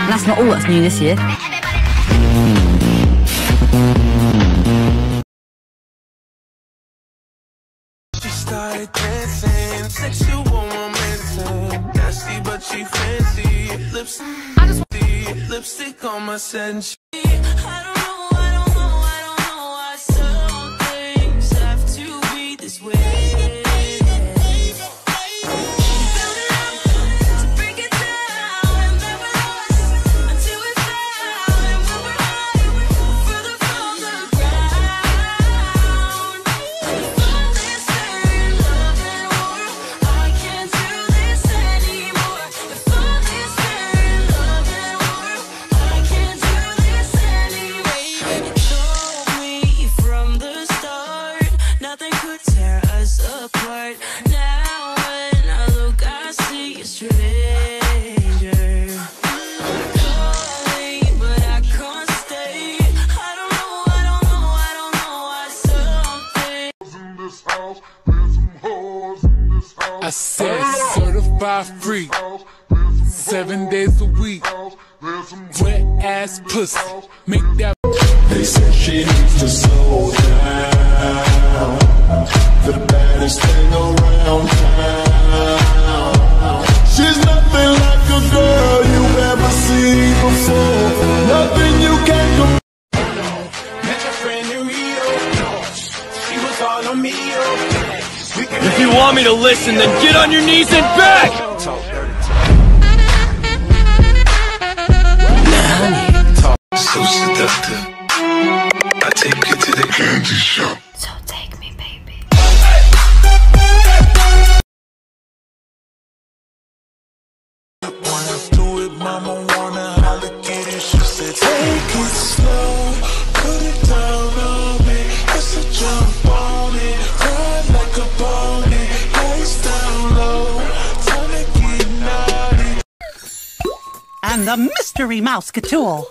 And that's not all that's new this year. Started dancing, sexual romancing. Nasty, but she fancy. Lips, I just want lipstick on my. Apart. Now when I look, I see a stranger. Calling, but I can't stay. I don't know, I don't know, I don't know why something. in this house. There's some hoes in this house. I said certified free, house. There's some seven days a week. house. There's some Wet ass pussy, make that. They said she needs to baddest thing around town. She's nothing like a girl you've ever seen before. Nothing you can compare. Met your friend in Rio. She was all on me. Oh. If you want me to listen, then get on your knees and beg! Talk dirty So seductive. I take you to the candy shop. And the mystery Mouseketool.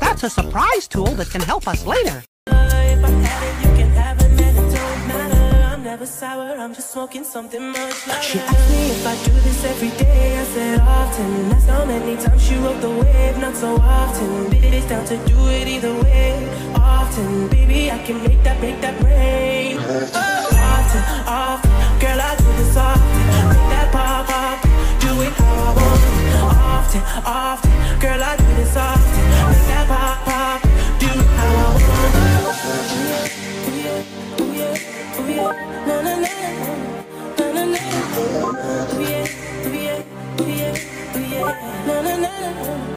That's a surprise tool that can help us later. If I had it, you can have it, man. It don't matter. I'm never sour. I'm just smoking something much louder. She asked me if I do this every day. I said often. That's how many times she rode the wave. Not so often. Bitch, down to do it either way. Often, baby, I can make that, make that rain. Often, Often, often, girl, I do this often. Make that pop, pop. Do how I want. Ooh yeah, ooh yeah, ooh yeah, na na na, na na na. Ooh yeah, ooh yeah, ooh yeah, ooh yeah, na na na.